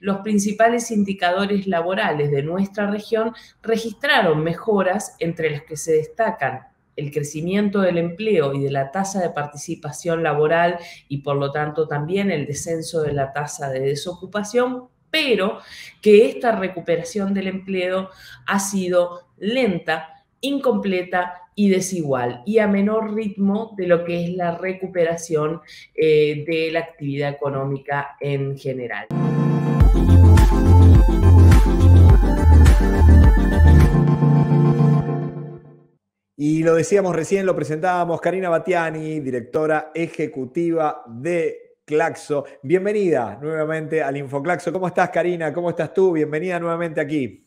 los principales indicadores laborales de nuestra región registraron mejoras entre las que se destacan el crecimiento del empleo y de la tasa de participación laboral y por lo tanto también el descenso de la tasa de desocupación, pero que esta recuperación del empleo ha sido lenta, incompleta y desigual y a menor ritmo de lo que es la recuperación eh, de la actividad económica en general. Y lo decíamos recién, lo presentábamos, Karina Batiani, directora ejecutiva de Claxo. Bienvenida nuevamente al InfoClaxo. ¿Cómo estás, Karina? ¿Cómo estás tú? Bienvenida nuevamente aquí.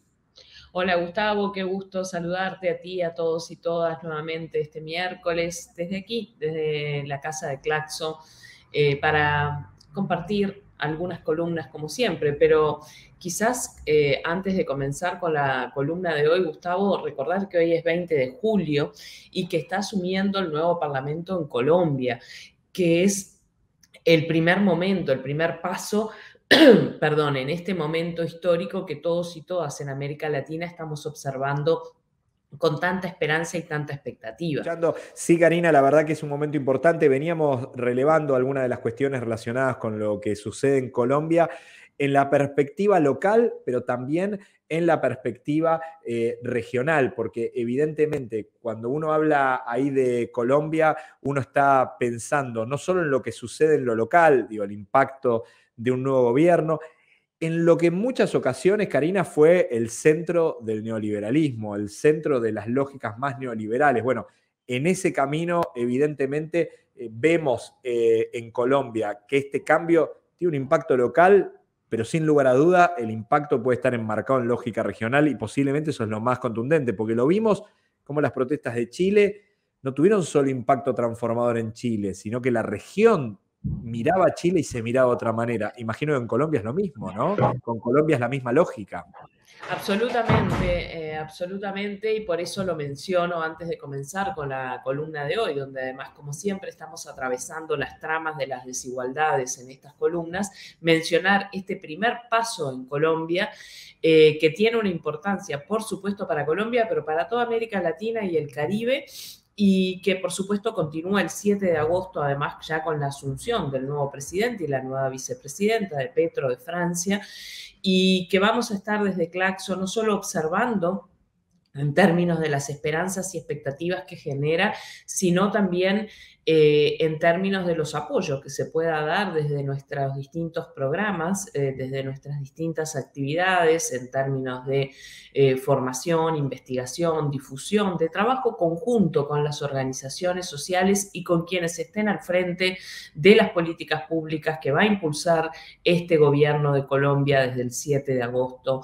Hola Gustavo, qué gusto saludarte a ti, a todos y todas nuevamente este miércoles desde aquí, desde la casa de Claxo, eh, para compartir algunas columnas como siempre, pero quizás eh, antes de comenzar con la columna de hoy, Gustavo, recordar que hoy es 20 de julio y que está asumiendo el nuevo Parlamento en Colombia, que es el primer momento, el primer paso perdón, en este momento histórico que todos y todas en América Latina estamos observando con tanta esperanza y tanta expectativa. Sí, Karina, la verdad que es un momento importante. Veníamos relevando algunas de las cuestiones relacionadas con lo que sucede en Colombia en la perspectiva local, pero también en la perspectiva eh, regional, porque evidentemente cuando uno habla ahí de Colombia, uno está pensando no solo en lo que sucede en lo local, digo, el impacto de un nuevo gobierno, en lo que en muchas ocasiones, Karina, fue el centro del neoliberalismo, el centro de las lógicas más neoliberales. Bueno, en ese camino, evidentemente, eh, vemos eh, en Colombia que este cambio tiene un impacto local, pero sin lugar a duda el impacto puede estar enmarcado en lógica regional y posiblemente eso es lo más contundente, porque lo vimos como las protestas de Chile no tuvieron solo impacto transformador en Chile, sino que la región miraba Chile y se miraba de otra manera. Imagino que en Colombia es lo mismo, ¿no? Con Colombia es la misma lógica. Absolutamente, eh, absolutamente, y por eso lo menciono antes de comenzar con la columna de hoy, donde además, como siempre, estamos atravesando las tramas de las desigualdades en estas columnas, mencionar este primer paso en Colombia, eh, que tiene una importancia, por supuesto, para Colombia, pero para toda América Latina y el Caribe, y que por supuesto continúa el 7 de agosto, además ya con la asunción del nuevo presidente y la nueva vicepresidenta de Petro de Francia, y que vamos a estar desde Claxo no solo observando en términos de las esperanzas y expectativas que genera, sino también eh, en términos de los apoyos que se pueda dar desde nuestros distintos programas, eh, desde nuestras distintas actividades, en términos de eh, formación, investigación, difusión, de trabajo conjunto con las organizaciones sociales y con quienes estén al frente de las políticas públicas que va a impulsar este gobierno de Colombia desde el 7 de agosto.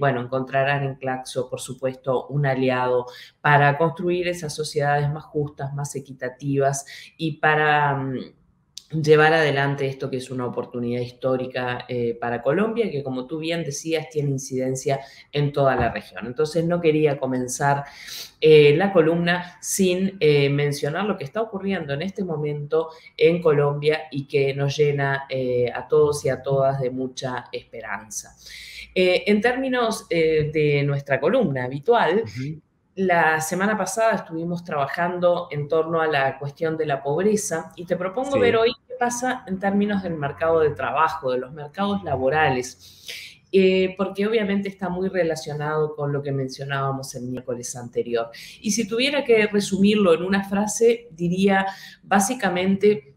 bueno, encontrarán en Claxo, por supuesto, un aliado para construir esas sociedades más justas, más equitativas y para mm, llevar adelante esto que es una oportunidad histórica eh, para Colombia, que como tú bien decías, tiene incidencia en toda la región. Entonces no quería comenzar eh, la columna sin eh, mencionar lo que está ocurriendo en este momento en Colombia y que nos llena a todos y a todas de mucha esperanza. en términos de nuestra columna habitual, la semana pasada estuvimos trabajando en torno a la cuestión de la pobreza y te propongo ver hoy qué pasa en términos del mercado de trabajo, de los mercados laborales, eh, porque obviamente está muy relacionado con lo que mencionábamos el miércoles anterior. Y si tuviera que resumirlo en una frase, diría básicamente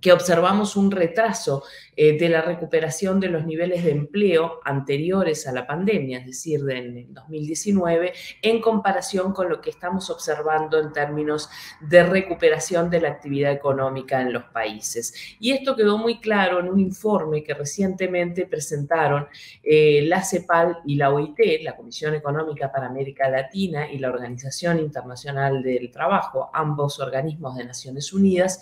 que observamos un retraso eh, de la recuperación de los niveles de empleo anteriores a la pandemia, es decir, en 2019, en comparación con lo que estamos observando en términos de recuperación de la actividad económica en los países. Y esto quedó muy claro en un informe que recientemente presentaron eh, la CEPAL y la OIT, la Comisión Económica para América Latina y la Organización Internacional del Trabajo, ambos organismos de Naciones Unidas,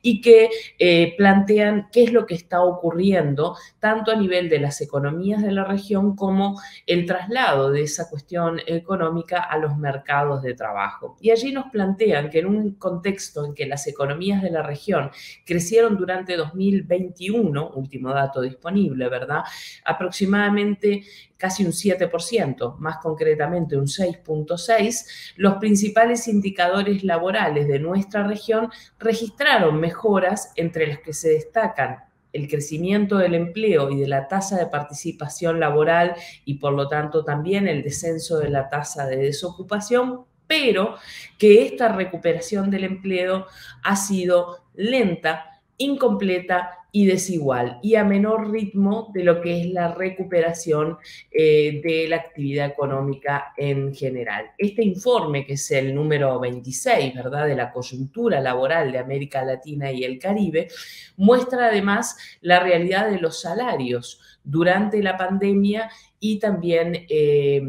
y que eh, plantean qué es lo que está ocurriendo tanto a nivel de las economías de la región como el traslado de esa cuestión económica a los mercados de trabajo. Y allí nos plantean que en un contexto en que las economías de la región crecieron durante 2021, último dato disponible, ¿verdad? Aproximadamente casi un 7%, más concretamente un 6.6%, los principales indicadores laborales de nuestra región registraron mejoras entre las que se destacan el crecimiento del empleo y de la tasa de participación laboral y por lo tanto también el descenso de la tasa de desocupación, pero que esta recuperación del empleo ha sido lenta, incompleta y desigual y a menor ritmo de lo que es la recuperación eh, de la actividad económica en general. Este informe, que es el número 26, ¿verdad?, de la coyuntura laboral de América Latina y el Caribe, muestra además la realidad de los salarios durante la pandemia y también, eh,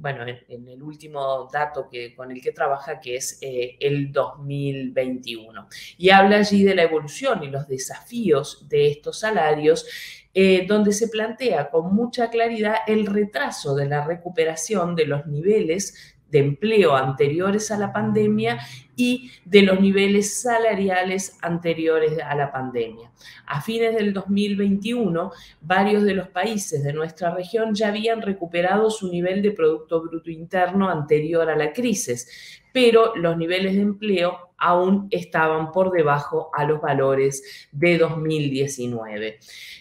bueno, en, el último dato que, con el que trabaja, que es eh, el 2021. Y habla allí de la evolución y los desafíos de estos salarios, eh, donde se plantea con mucha claridad el retraso de la recuperación de los niveles de empleo anteriores a la pandemia y de los niveles salariales anteriores a la pandemia. A fines del 2021, varios de los países de nuestra región ya habían recuperado su nivel de Producto Bruto Interno anterior a la crisis, pero los niveles de empleo aún estaban por debajo a los valores de 2019.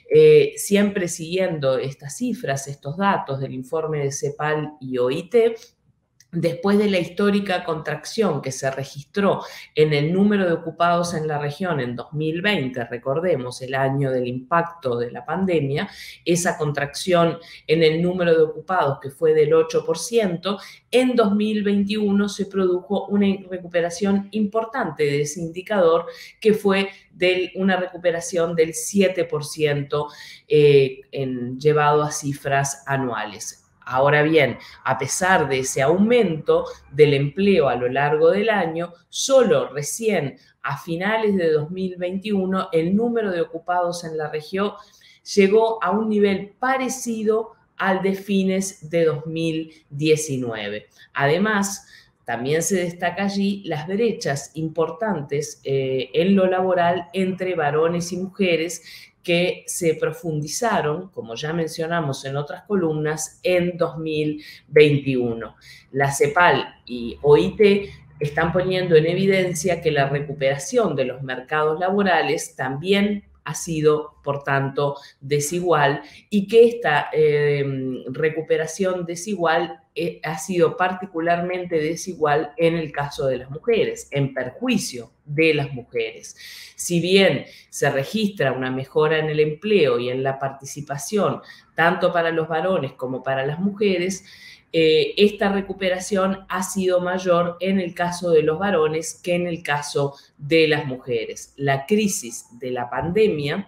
Eh, siempre siguiendo estas cifras, estos datos del informe de CEPAL y OIT, Después de la histórica contracción que se registró en el número de ocupados en la región en 2020, recordemos el año del impacto de la pandemia, esa contracción en el número de ocupados que fue del 8%, en 2021 se produjo una recuperación importante de ese indicador que fue de una recuperación del 7% eh, llevado a cifras anuales. Ahora bien, a pesar de ese aumento del empleo a lo largo del año, solo recién a finales de 2021 el número de ocupados en la región llegó a un nivel parecido al de fines de 2019. Además, también se destaca allí las brechas importantes eh, en lo laboral entre varones y mujeres que se profundizaron, como ya mencionamos en otras columnas, en 2021. La CEPAL y OIT están poniendo en evidencia que la recuperación de los mercados laborales también ha sido, por tanto, desigual y que esta eh, recuperación desigual eh, ha sido particularmente desigual en el caso de las mujeres, en perjuicio de las mujeres. Si bien se registra una mejora en el empleo y en la participación, tanto para los varones como para las mujeres, eh, esta recuperación ha sido mayor en el caso de los varones que en el caso de las mujeres. La crisis de la pandemia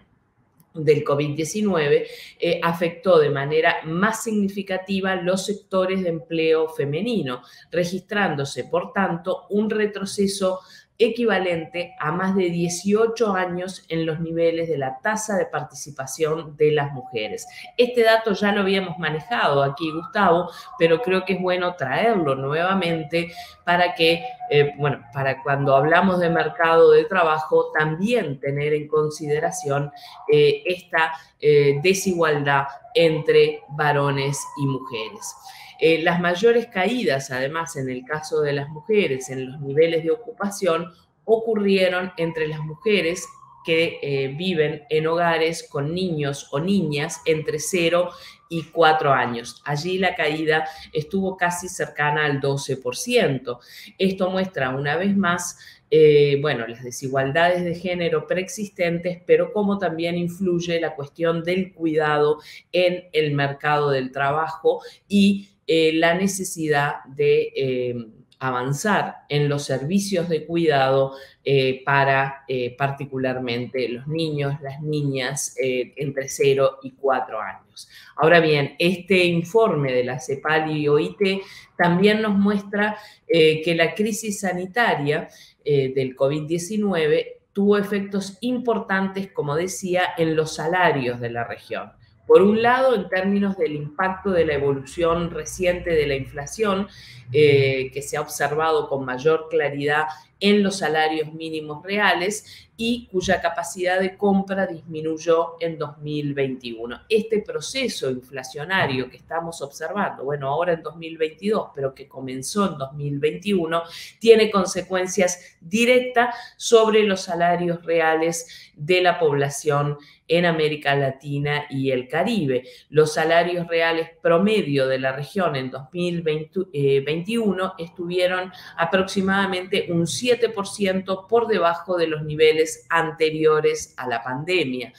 del COVID-19 eh, afectó de manera más significativa los sectores de empleo femenino, registrándose, por tanto, un retroceso equivalente a más de 18 años en los niveles de la tasa de participación de las mujeres. Este dato ya lo habíamos manejado aquí, Gustavo, pero creo que es bueno traerlo nuevamente para que, eh, bueno, para cuando hablamos de mercado de trabajo, también tener en consideración eh, esta eh, desigualdad entre varones y mujeres. Eh, las mayores caídas, además, en el caso de las mujeres en los niveles de ocupación, ocurrieron entre las mujeres que eh, viven en hogares con niños o niñas entre 0 y 4 años. Allí la caída estuvo casi cercana al 12%. Esto muestra una vez más eh, bueno, las desigualdades de género preexistentes, pero cómo también influye la cuestión del cuidado en el mercado del trabajo y eh, la necesidad de eh, avanzar en los servicios de cuidado eh, para particularmente los niños, las niñas entre 0 y 4 años. Ahora bien, este informe de la CEPAL y OIT también nos muestra que la crisis sanitaria del COVID-19 tuvo efectos importantes, como decía, en los salarios de la región. Por un lado, en términos del impacto de la evolución reciente de la inflación, eh, que se ha observado con mayor claridad en los salarios mínimos reales y cuya capacidad de compra disminuyó en 2021. Este proceso inflacionario que estamos observando, bueno, ahora en 2022, pero que comenzó en 2021, tiene consecuencias directas sobre los salarios reales de la población en América Latina y el Caribe. Los salarios reales promedio de la región en 2021 estuvieron aproximadamente un 7% por debajo de los niveles anteriores a la pandemia.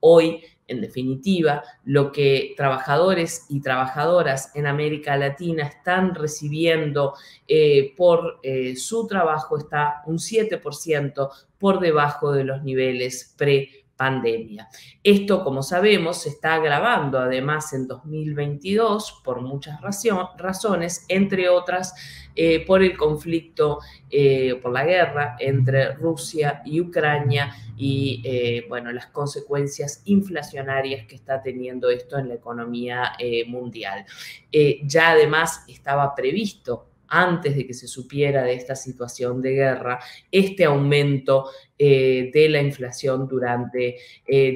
Hoy, en definitiva, lo que trabajadores y trabajadoras en América Latina están recibiendo eh, por eh, su trabajo está un 7% por debajo de los niveles pre pandemia. Esto, como sabemos, se está agravando además en 2022 por muchas razones, entre otras eh, por el conflicto, eh, por la guerra entre Rusia y Ucrania y, eh, bueno, las consecuencias inflacionarias que está teniendo esto en la economía mundial. ya además estaba previsto antes de que se supiera de esta situación de guerra, este aumento eh, de la inflación durante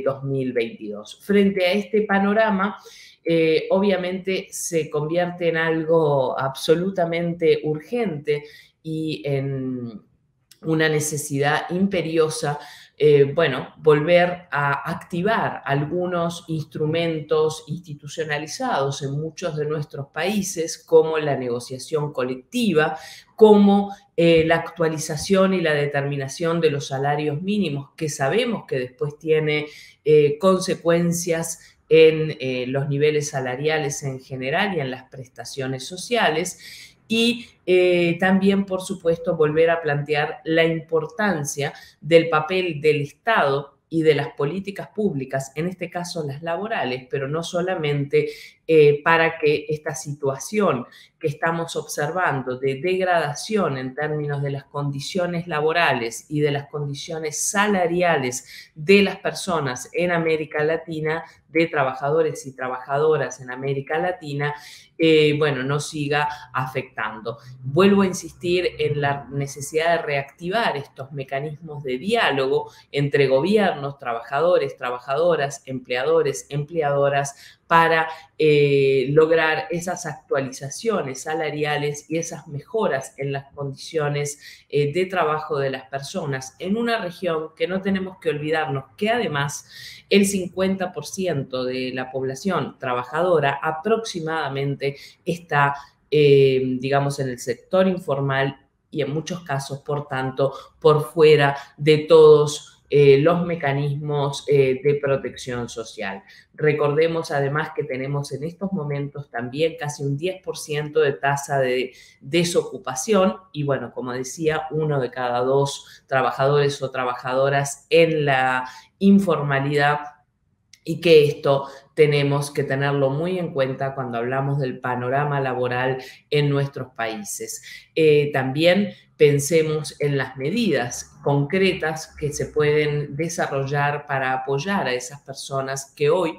2022. Eh, Frente a este panorama, eh, obviamente se convierte en algo absolutamente urgente y en una necesidad imperiosa eh, bueno, volver a activar algunos instrumentos institucionalizados en muchos de nuestros países, como la negociación colectiva, como eh, la actualización y la determinación de los salarios mínimos, que sabemos que después tiene eh, consecuencias en los niveles salariales en general y en las prestaciones sociales y eh, también, por supuesto, volver a plantear la importancia del papel del Estado y de las políticas públicas, en este caso las laborales, pero no solamente eh, para que esta situación que estamos observando de degradación en términos de las condiciones laborales y de las condiciones salariales de las personas en América Latina, de trabajadores y trabajadoras en América Latina, eh, bueno, no siga afectando. Vuelvo a insistir en la necesidad de reactivar estos mecanismos de diálogo entre gobiernos, trabajadores, trabajadoras, empleadores, empleadoras, para eh, lograr esas actualizaciones salariales y esas mejoras en las condiciones eh, de trabajo de las personas en una región que no tenemos que olvidarnos que además el 50% de la población trabajadora aproximadamente está, eh, digamos, en el sector informal y en muchos casos, por tanto, por fuera de todos eh, los mecanismos eh, de protección social. Recordemos además que tenemos en estos momentos también casi un 10% de tasa de desocupación y bueno, como decía, uno de cada dos trabajadores o trabajadoras en la informalidad y que esto tenemos que tenerlo muy en cuenta cuando hablamos del panorama laboral en nuestros países. Eh, también pensemos en las medidas concretas que se pueden desarrollar para apoyar a esas personas que hoy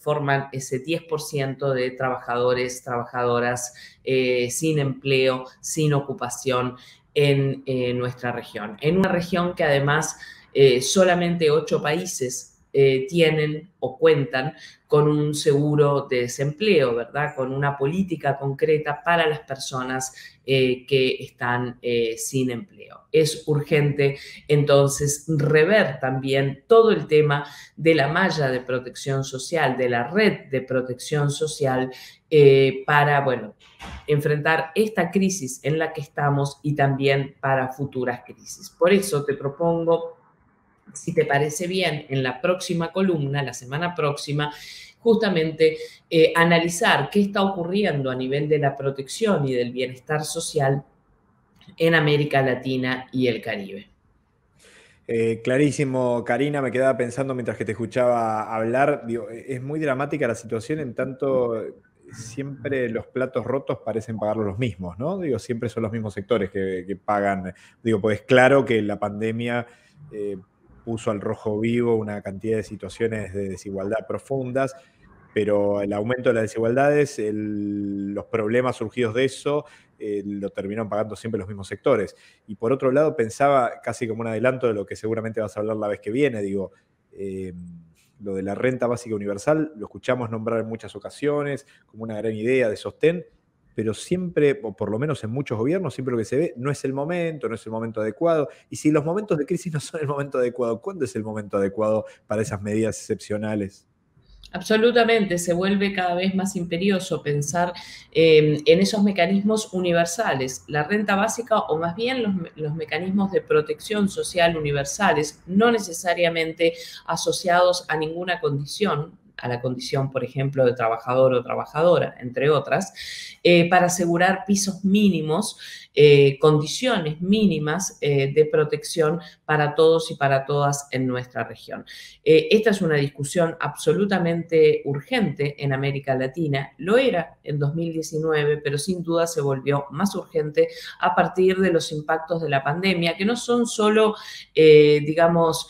forman ese 10% de trabajadores, trabajadoras eh, sin empleo, sin ocupación en eh, nuestra región. En una región que además solamente ocho países eh, tienen o cuentan con un seguro de desempleo, ¿verdad? Con una política concreta para las personas eh, que están eh, sin empleo. Es urgente entonces rever también todo el tema de la malla de protección social, de la red de protección social para, bueno, enfrentar esta crisis en la que estamos y también para futuras crisis. Por eso te propongo si te parece bien, en la próxima columna, la semana próxima, justamente eh, analizar qué está ocurriendo a nivel de la protección y del bienestar social en América Latina y el Caribe. Eh, clarísimo, Karina, me quedaba pensando mientras que te escuchaba hablar, es muy dramática la situación en tanto siempre los platos rotos parecen pagarlo los mismos, ¿no? Digo, siempre son los mismos sectores que, que pagan, digo, pues claro que la pandemia puso al rojo vivo una cantidad de situaciones de desigualdad profundas, pero el aumento de las desigualdades, los problemas surgidos de eso, eh, lo terminaron pagando siempre los mismos sectores. Y por otro lado, pensaba casi como un adelanto de lo que seguramente vas a hablar la vez que viene, digo, eh, lo de la renta básica universal, lo escuchamos nombrar en muchas ocasiones como una gran idea de sostén, pero siempre, o por lo menos en muchos gobiernos, siempre lo que se ve no es el momento, no es el momento adecuado. Y si los momentos de crisis no son el momento adecuado, ¿cuándo es el momento adecuado para esas medidas excepcionales? Absolutamente, se vuelve cada vez más imperioso pensar eh, en esos mecanismos universales, la renta básica o más bien los, mecanismos de protección social universales, no necesariamente asociados a ninguna condición, a la condición, por ejemplo, de trabajador o trabajadora, entre otras, eh, para asegurar pisos mínimos, eh, condiciones mínimas eh, de protección para todos y para todas en nuestra región. esta es una discusión absolutamente urgente en América Latina. Lo era en 2019, pero sin duda se volvió más urgente a partir de los impactos de la pandemia, que no son solo, digamos,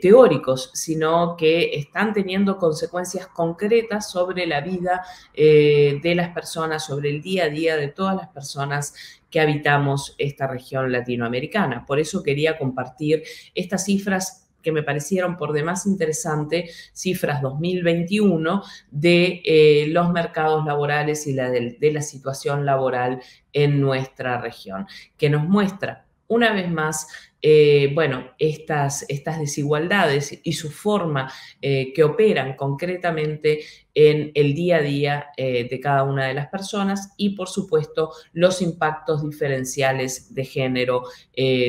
teóricos, sino que están teniendo consecuencias concretas sobre la vida eh, de las personas, sobre el día a día de todas las personas que habitamos esta región latinoamericana. Por eso quería compartir estas cifras que me parecieron por demás interesantes, cifras 2021 de eh, los mercados laborales y la de, la situación laboral en nuestra región, que nos muestra una vez más eh, bueno, estas, estas, desigualdades y su forma eh, que operan concretamente en el día a día eh, de cada una de las personas y, por supuesto, los impactos diferenciales de género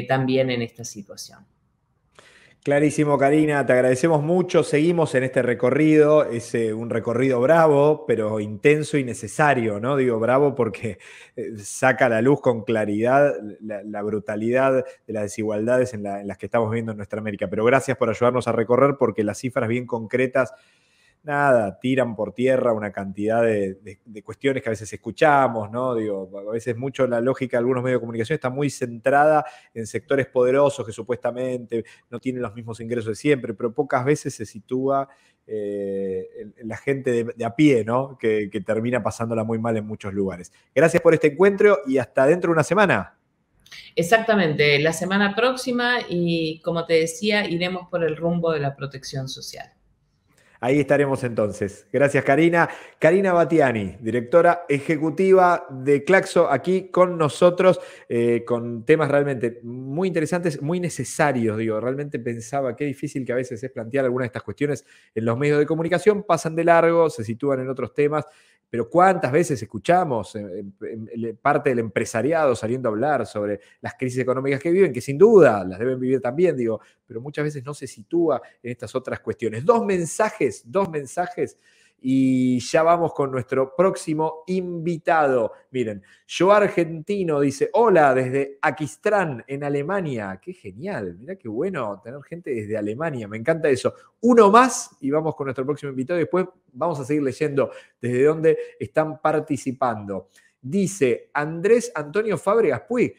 también en esta situación. Clarísimo, Karina, te agradecemos mucho. Seguimos en este recorrido. Es un recorrido bravo, pero intenso y necesario, ¿no? Digo bravo porque eh, saca a la luz con claridad la, brutalidad de las desigualdades en, en, las que estamos viendo en nuestra América. Pero gracias por ayudarnos a recorrer porque las cifras bien concretas nada, tiran por tierra una cantidad de, cuestiones que a veces escuchamos, ¿no? Digo, a veces mucho la lógica de algunos medios de comunicación está muy centrada en sectores poderosos que supuestamente no tienen los mismos ingresos de siempre, pero pocas veces se sitúa eh, la gente de, a pie, ¿no? Que termina pasándola muy mal en muchos lugares. Gracias por este encuentro y hasta dentro de una semana. Exactamente, la semana próxima y como te decía, iremos por el rumbo de la protección social. Ahí estaremos entonces. Gracias, Karina. Karina Batiani, directora ejecutiva de Claxo, aquí con nosotros, eh, con temas realmente muy interesantes, muy necesarios. Digo, realmente pensaba qué difícil que a veces es plantear algunas de estas cuestiones en los medios de comunicación, pasan de largo, se sitúan en otros temas pero ¿cuántas veces escuchamos parte del empresariado saliendo a hablar sobre las crisis económicas que viven, que sin duda las deben vivir también, digo, pero muchas veces no se sitúa en estas otras cuestiones? Dos mensajes, dos mensajes y ya vamos con nuestro próximo invitado. Miren, yo argentino dice, hola desde Aquistrán, en Alemania. Qué genial, mira qué bueno tener gente desde Alemania, me encanta eso. Uno más y vamos con nuestro próximo invitado después vamos a seguir leyendo desde dónde están participando. Dice Andrés Antonio Fábregas Puy,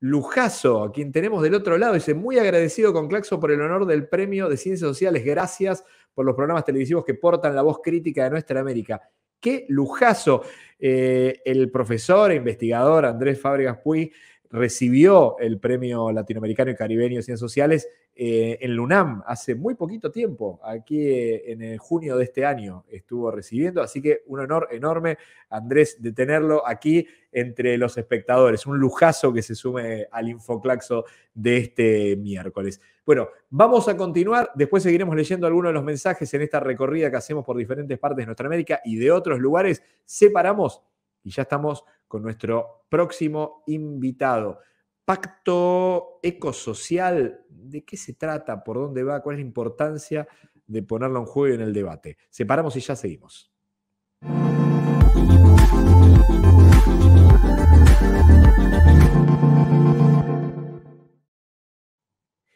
lujazo, a quien tenemos del otro lado, dice, muy agradecido con Claxo por el honor del premio de Ciencias Sociales, gracias por los programas televisivos que portan la voz crítica de nuestra América. Qué lujazo. Eh, el profesor e investigador Andrés Fábregas Puy recibió el Premio Latinoamericano y Caribeño de Ciencias Sociales eh, en LUNAM hace muy poquito tiempo, aquí eh, en el junio de este año estuvo recibiendo, así que un honor enorme, Andrés, de tenerlo aquí entre los espectadores, un lujazo que se sume al Infoclaxo de este miércoles. Bueno, vamos a continuar, después seguiremos leyendo algunos de los mensajes en esta recorrida que hacemos por diferentes partes de nuestra América y de otros lugares. Separamos y ya estamos con nuestro próximo invitado. Pacto ecosocial, ¿de qué se trata? ¿Por dónde va? ¿Cuál es la importancia de ponerlo en juego en el debate? Separamos y ya seguimos.